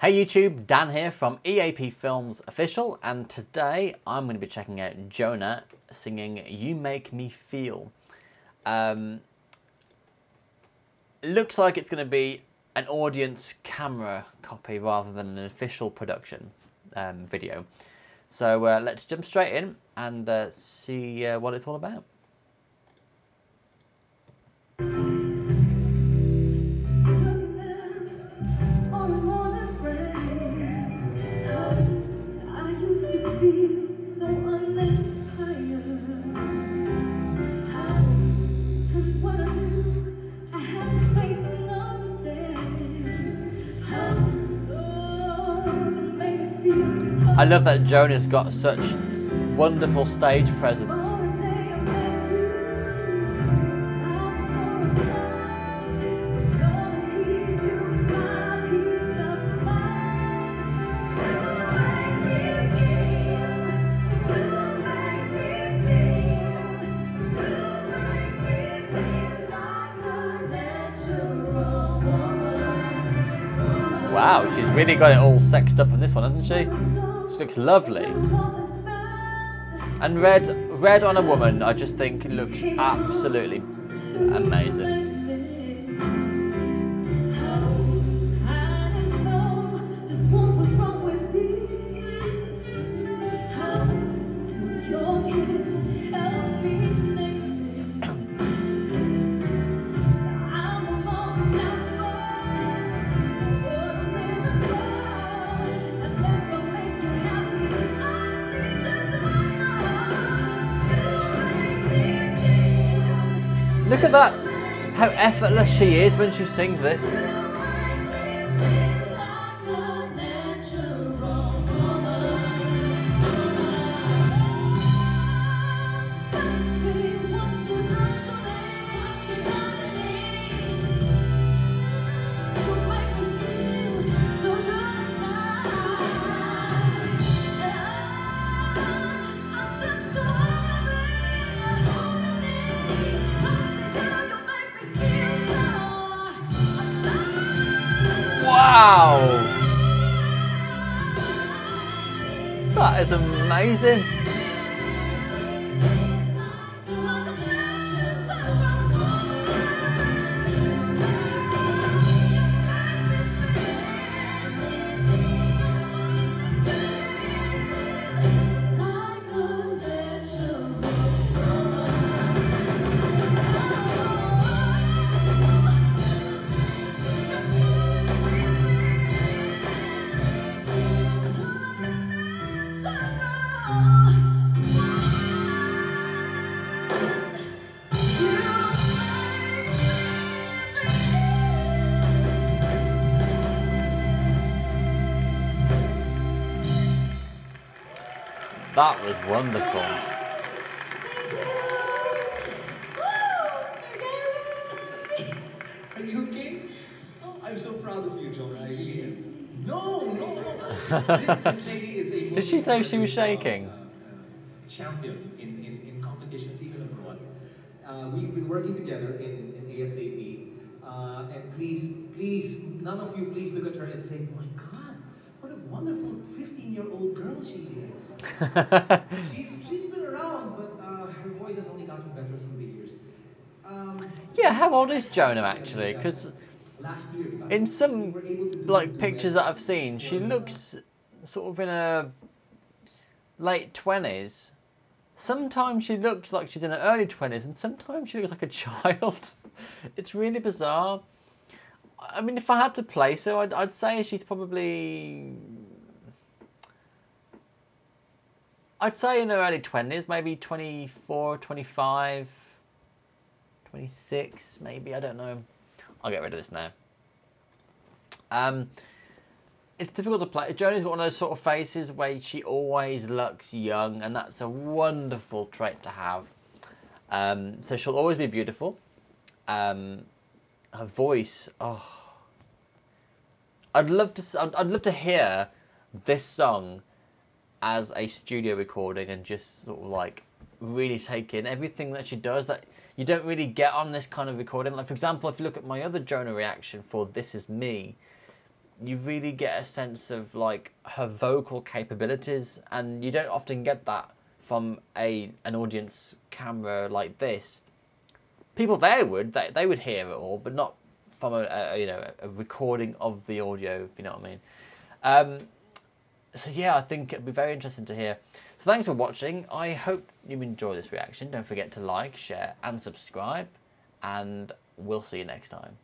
Hey YouTube, Dan here from EAP Films Official, and today I'm going to be checking out Jona singing You Make Me Feel. Um, looks like it's going to be an audience camera copy rather than an official production um, video. So uh, let's jump straight in and uh, see uh, what it's all about. I love that Jona's got such wonderful stage presence. Wow, she's really got it all sexed up in this one, hasn't she? She looks lovely. And red, red on a woman, I just think looks absolutely amazing. Look at that, how effortless she is when she sings this. Is amazing. That was wonderful. Are you okay? Oh, I'm so proud of you, really. No, no, no. this, this lady is a Did she say she was uh, shaking? champion in, in, in competitions even abroad. Uh, we've been working together in, in ASAP. Uh, and please, please, none of you please look at her and say, she's, she's been around, but uh, her voice has only gotten better through the years. Um, yeah, how old is Jona actually? Because in some were able to do like pictures that I've seen, she looks sort of in her late twenties. Sometimes she looks like she's in her early twenties, and sometimes she looks like a child. it's really bizarre. I mean, if I had to place her, I'd, I'd say she's probably. I'd say in her early 20s, maybe 24, 25, 26, maybe, I don't know. I'll get rid of this now. Um, it's difficult to play. Jona's got one of those sort of faces where she always looks young, and that's a wonderful trait to have. Um, so she'll always be beautiful. Um, her voice, oh, I'd love to. I'd, I'd love to hear this song as a studio recording and just sort of like really take in everything that she does that you don't really get on this kind of recording. Like for example, if you look at my other Jona reaction for "This Is Me," you really get a sense of like her vocal capabilities, and you don't often get that from a an audience camera like this. People there would they, they would hear it all, but not from a, a you know a recording of the audio. If you know what I mean. Um, so yeah, I think it'd be very interesting to hear. So thanks for watching. I hope you enjoy this reaction. Don't forget to like, share, and subscribe, and we'll see you next time.